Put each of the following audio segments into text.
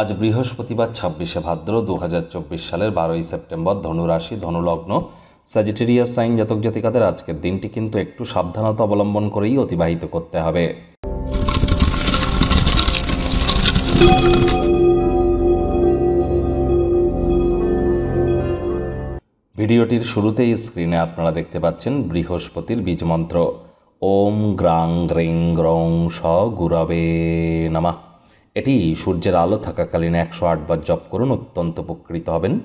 আজ বৃহস্পতিবার, ছাব্বিশে ভাদ্র দু হাজার চব্বিশ সালের বারোই সেপ্টেম্বর, ধনুরাশি, ধনুলগ্ন স্যাজিটেরিয়াস সাইন জাতক জাতিকাদের আজকের দিনটি কিন্তু একটু সাবধানতা অবলম্বন করেই অতিবাহিত করতে হবে। ভিডিওটির শুরুতেই স্ক্রিনে আপনারা দেখতে পাচ্ছেন বৃহস্পতির বীজমন্ত্র ওম গ্রাং গ্রিং গ্রং স গুরবে নামা। এটি সূর্যের আলো থাকাকালীন একশো আটবার জপ করুন, অত্যন্ত উপকৃত হবেন।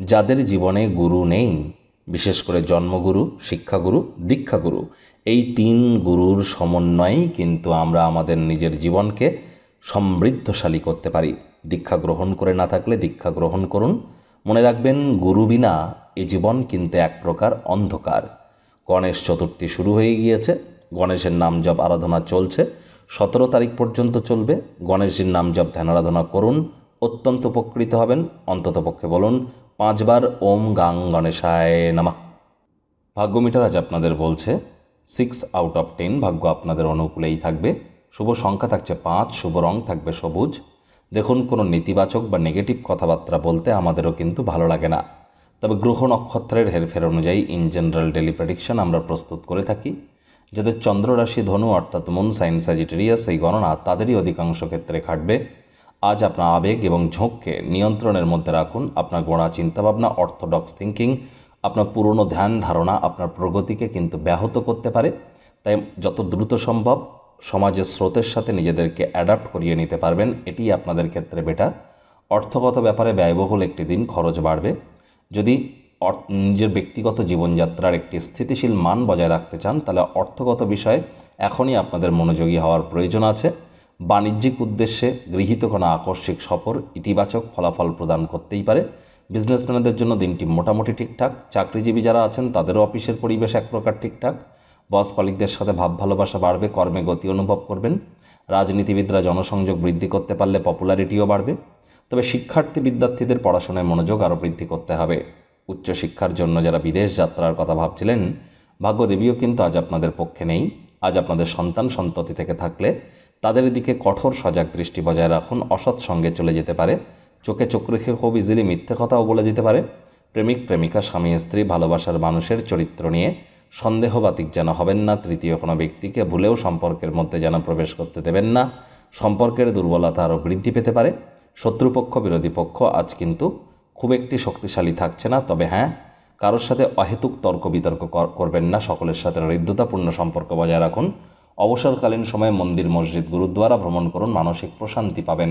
যাদের জীবনে গুরু নেই, বিশেষ করে জন্মগুরু, শিক্ষাগুরু, দীক্ষাগুরু, এই তিন গুরুর সমন্বয়েই কিন্তু আমরা আমাদের নিজের জীবনকে সমৃদ্ধশালী করতে পারি। দীক্ষা গ্রহণ করে না থাকলে দীক্ষা গ্রহণ করুন। মনে রাখবেন, গুরু বিনা এ জীবন কিন্তু এক প্রকার অন্ধকার। গণেশ চতুর্থী শুরু হয়ে গিয়েছে, গণেশের নাম জপ আরাধনা চলছে। সতেরো তারিখ পর্যন্ত চলবে। গণেশজির নাম জপ ধ্যান আরাধনা করুন। অত্যন্ত উপকৃত হবেন। অন্ততপক্ষে বলুন, পাঁচবার ওম গাং গণেশায় নামা। ভাগ্য মিটার আজ আপনাদের বলছে সিক্স আউট অফ টেন ভাগ্য আপনাদের অনুকূলেই থাকবে। শুভ সংখ্যা থাকছে পাঁচ, শুভ রং থাকবে সবুজ। দেখুন, কোনো নেতিবাচক বা নেগেটিভ কথাবার্তা বলতে আমাদেরও কিন্তু ভালো লাগে না। তবে গ্রহ নক্ষত্রের হেরফের অনুযায়ী ইন জেনারেল ডেলি প্রেডিকশন আমরা প্রস্তুত করে থাকি। যাদের চন্দ্ররাশি ধনু, অর্থাৎ মুন সাইন স্যাজিটেরিয়াস এই গণনা তাদেরই অধিকাংশ ক্ষেত্রে খাটবে আজ আপনার আবেগ এবং ঝোঁককে নিয়ন্ত্রণের মধ্যে রাখুন। আপনার গোড়া চিন্তাভাবনা অর্থোডক্স থিঙ্কিং আপনার পুরনো ধ্যান ধারণা, আপনার প্রগতিকে কিন্তু ব্যাহত করতে পারে। তাই যত দ্রুত সম্ভব সমাজের স্রোতের সাথে নিজেদেরকে অ্যাডাপ্ট করিয়ে নিতে পারবেন। এটি আপনাদের ক্ষেত্রে বেটার অর্থগত ব্যাপারে ব্যয়বহুল একটি দিন, খরচ বাড়বে। যদি নিজের ব্যক্তিগত জীবনযাত্রার একটি স্থিতিশীল মান বজায় রাখতে চান, তাহলে অর্থগত বিষয়ে এখনই আপনাদের মনোযোগী হওয়ার প্রয়োজন আছে। বাণিজ্যিক উদ্দেশ্যে গৃহীত কোনো আকস্মিক সফর ইতিবাচক ফলাফল প্রদান করতেই পারে। বিজনেসম্যানদের জন্য দিনটি মোটামুটি ঠিকঠাক। চাকরিজীবী যারা আছেন, তাদেরও অফিসের পরিবেশ এক প্রকার ঠিকঠাক। বস কলিকদের সাথে ভাব ভালোবাসা বাড়বে, কর্মে গতি অনুভব করবেন। রাজনীতিবিদরা জনসংযোগ বৃদ্ধি করতে পারলে পপুলারিটিও বাড়বে। তবে শিক্ষার্থী বিদ্যার্থীদের পড়াশোনায় মনোযোগ আরও বৃদ্ধি করতে হবে। উচ্চশিক্ষার জন্য যারা বিদেশ যাত্রার কথা ভাবছিলেন, ভাগ্যদেবীও কিন্তু আজ আপনাদের পক্ষে নেই। আজ আপনাদের সন্তান সন্ততি থেকে থাকলে তাদের দিকে কঠোর সজাগ দৃষ্টি বজায় রাখুন, অসৎ সঙ্গে চলে যেতে পারে। চোখে চোখ রেখে খুব ইজিলি মিথ্যে কথাও বলে দিতে পারে। প্রেমিক, প্রেমিকা, স্বামী, স্ত্রী, ভালোবাসার মানুষের চরিত্র নিয়ে সন্দেহবাতিক যেন হবেন না, তৃতীয় কোনো ব্যক্তিকে ভুলেও সম্পর্কের মধ্যে যেন প্রবেশ করতে দেবেন না। সম্পর্কের দুর্বলতা আরও বৃদ্ধি পেতে পারে। শত্রুপক্ষ, বিরোধী পক্ষ আজ কিন্তু খুব একটি শক্তিশালী থাকছে না, তবে হ্যাঁ কারোর সাথে অহেতুক তর্ক বিতর্ক করবেন না, সকলের সাথে হৃদ্যতাপূর্ণ সম্পর্ক বজায় রাখুন। অবসরকালীন সময়ে মন্দির, মসজিদ, গুরুদ্বারা ভ্রমণ করুন, মানসিক প্রশান্তি পাবেন।